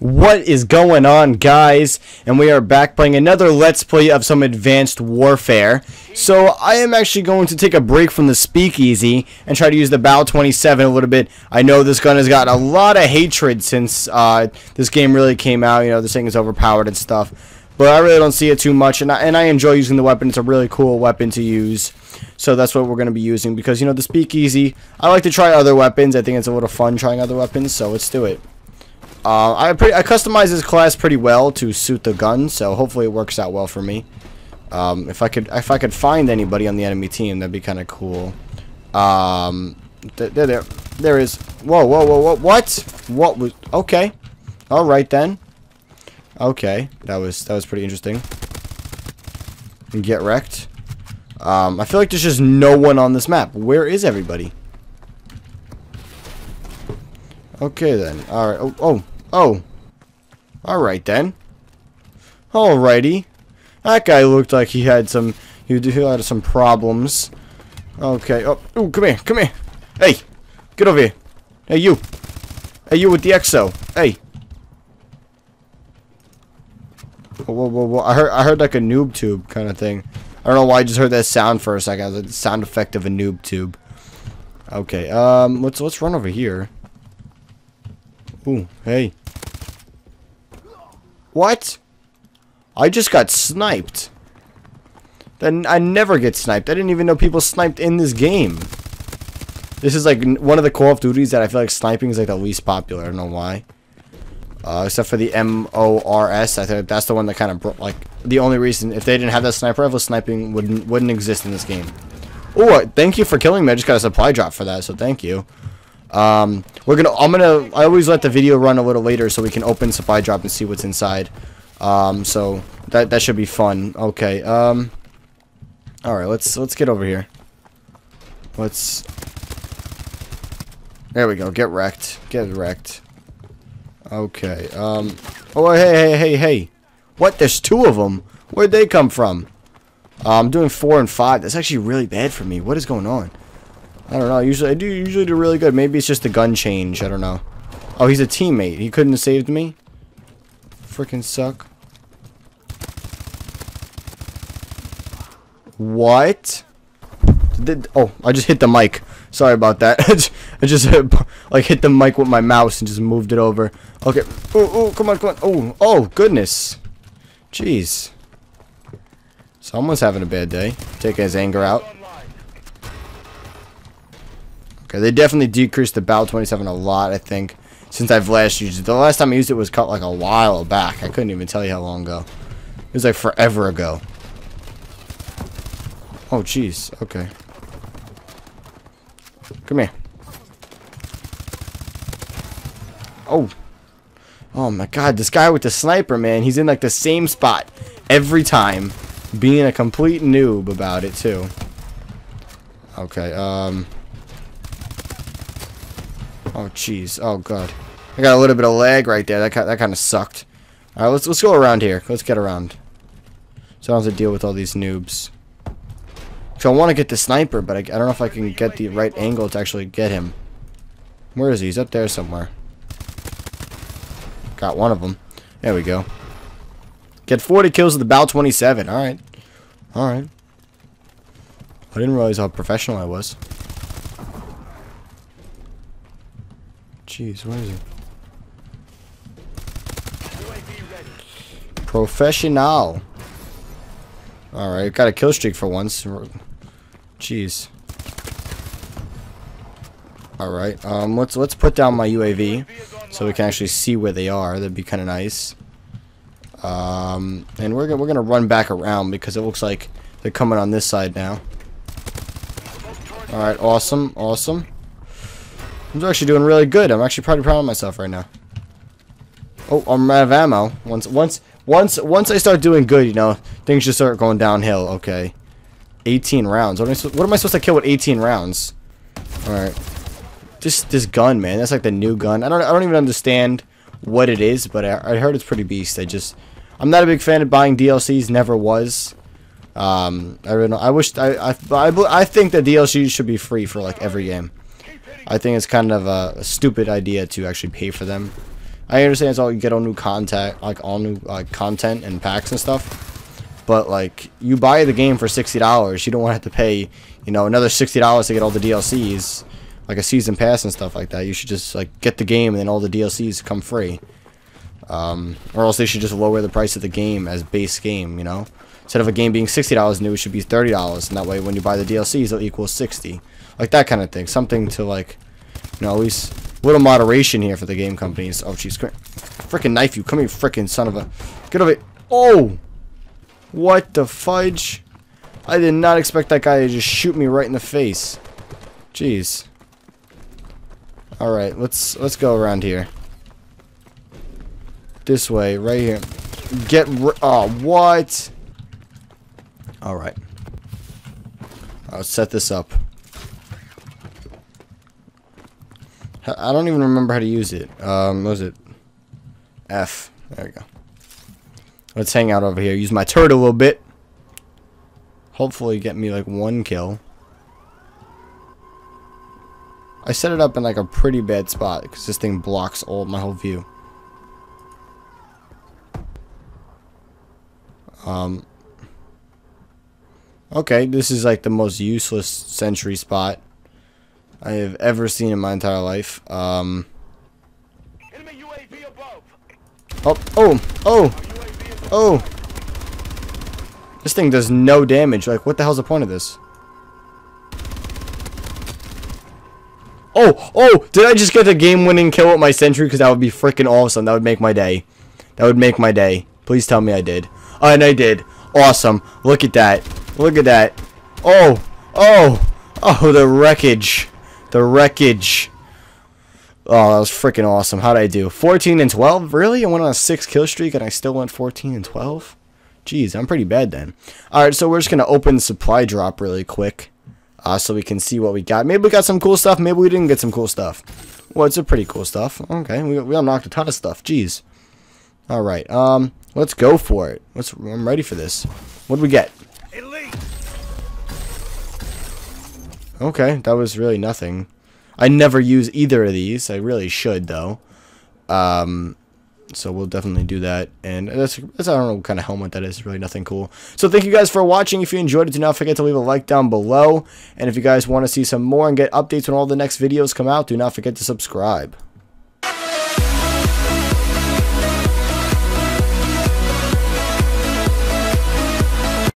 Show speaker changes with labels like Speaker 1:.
Speaker 1: What is going on guys? And we are back playing another Let's Play of some Advanced Warfare. So I am actually going to take a break from the Speakeasy and try to use the Bal 27 a little bit. I know this gun has gotten a lot of hatred since uh, this game really came out. You know, this thing is overpowered and stuff. But I really don't see it too much and I, and I enjoy using the weapon. It's a really cool weapon to use. So that's what we're going to be using because, you know, the Speakeasy, I like to try other weapons. I think it's a little fun trying other weapons, so let's do it. Uh, I, pretty, I customize this class pretty well to suit the gun, so hopefully it works out well for me. Um, if I could, if I could find anybody on the enemy team, that'd be kind of cool. Um, there, there, there is. Whoa, whoa, whoa, whoa! What? What was? Okay, all right then. Okay, that was that was pretty interesting. Get wrecked. Um, I feel like there's just no one on this map. Where is everybody? Okay then. Alright. Oh, oh. Oh. Alright then. Alrighty. That guy looked like he had some... He had some problems. Okay. Oh, ooh, come here. Come here. Hey. Get over here. Hey, you. Hey, you with the EXO. Hey. Whoa, whoa, whoa. I heard, I heard like a noob tube kind of thing. I don't know why I just heard that sound for a second. Like the sound effect of a noob tube. Okay. Um. Let's let's run over here. Ooh, hey. What? I just got sniped. Then I never get sniped. I didn't even know people sniped in this game. This is like one of the Call of Duties that I feel like sniping is like the least popular. I don't know why. Uh, except for the MORS. I think that's the one that kind of broke, like the only reason if they didn't have that sniper rifle, sniping wouldn't wouldn't exist in this game. Oh, thank you for killing me. I just got a supply drop for that, so thank you. Um, we're gonna. I'm gonna. I always let the video run a little later so we can open supply drop and see what's inside. Um, so that that should be fun. Okay. Um. All right. Let's let's get over here. Let's. There we go. Get wrecked. Get wrecked. Okay. Um. Oh hey hey hey hey. What? There's two of them. Where'd they come from? Uh, I'm doing four and five. That's actually really bad for me. What is going on? I don't know. Usually I do usually do really good. Maybe it's just the gun change. I don't know. Oh, he's a teammate. He couldn't have saved me. Freaking suck. What? Did, oh, I just hit the mic. Sorry about that. I just hit, like hit the mic with my mouse and just moved it over. Okay. Oh, come on, come on. Oh, oh, goodness. Jeez. Someone's having a bad day. Taking his anger out. Okay, they definitely decreased the Bal 27 a lot, I think, since I've last used it. The last time I used it was cut like a while back. I couldn't even tell you how long ago. It was like forever ago. Oh, jeez. Okay. Come here. Oh. Oh my god, this guy with the sniper, man, he's in like the same spot every time. Being a complete noob about it, too. Okay, um... Oh, jeez. Oh, God. I got a little bit of lag right there. That, that kind of sucked. Alright, let's, let's go around here. Let's get around. So I don't have to deal with all these noobs. So I want to get the sniper, but I, I don't know if I can get the right angle to actually get him. Where is he? He's up there somewhere. Got one of them. There we go. Get 40 kills with the Bal 27. Alright. Alright. I didn't realize how professional I was. Jeez, where is he? Professional. Alright, got a kill streak for once. Jeez. Alright, um, let's let's put down my UAV so we can actually see where they are. That'd be kind of nice. Um, and we're gonna we're gonna run back around because it looks like they're coming on this side now. Alright, awesome, awesome. I'm actually doing really good. I'm actually pretty proud of myself right now. Oh, I'm out of ammo. Once, once, once, once I start doing good, you know, things just start going downhill. Okay, 18 rounds. What am I, what am I supposed to kill with 18 rounds? All right, this this gun, man. That's like the new gun. I don't, I don't even understand what it is, but I, I heard it's pretty beast. I just, I'm not a big fan of buying DLCs. Never was. Um, I know. I wish I, I, I, I think that DLC should be free for like every game. I think it's kind of a, a, stupid idea to actually pay for them. I understand it's all you get all new content, like all new like content and packs and stuff. But like, you buy the game for sixty dollars, you don't want to have to pay, you know, another sixty dollars to get all the DLCs, like a season pass and stuff like that. You should just like get the game and then all the DLCs come free. Um, or else they should just lower the price of the game as base game, you know? Instead of a game being $60 new, it should be $30. And that way, when you buy the DLCs, it'll equal 60 Like that kind of thing. Something to, like, you know, at least a little moderation here for the game companies. Oh, jeez. Freaking knife you. Come here, freaking son of a... Get over it. Oh! What the fudge? I did not expect that guy to just shoot me right in the face. Jeez. Alright, let's let's go around here. This way, right here. Get oh what? Alright. I'll set this up. I don't even remember how to use it. Um, what was it? F. There we go. Let's hang out over here. Use my turret a little bit. Hopefully get me like one kill. I set it up in like a pretty bad spot because this thing blocks all my whole view. Um, okay, this is like the most useless sentry spot I have ever seen in my entire life. Um, oh, oh, oh, oh. This thing does no damage. Like, what the hell's the point of this? Oh, oh, did I just get a game-winning kill with my sentry? Because that would be freaking awesome. That would make my day. That would make my day. Please tell me I did. Oh, and I did. Awesome. Look at that. Look at that. Oh, oh, oh, the wreckage. The wreckage. Oh, that was freaking awesome. How did I do? 14 and 12? Really? I went on a 6 kill streak and I still went 14 and 12? Jeez, I'm pretty bad then. Alright, so we're just going to open the supply drop really quick. Uh, so we can see what we got. Maybe we got some cool stuff. Maybe we didn't get some cool stuff. Well, it's a pretty cool stuff. Okay, we, we unlocked a ton of stuff. Jeez. Alright, um, let's go for it. Let's, I'm ready for this. What do we get? Okay, that was really nothing. I never use either of these. I really should, though. Um, so we'll definitely do that. And that's, that's I don't know what kind of helmet that is. Really nothing cool. So thank you guys for watching. If you enjoyed it, do not forget to leave a like down below. And if you guys want to see some more and get updates when all the next videos come out, do not forget to subscribe.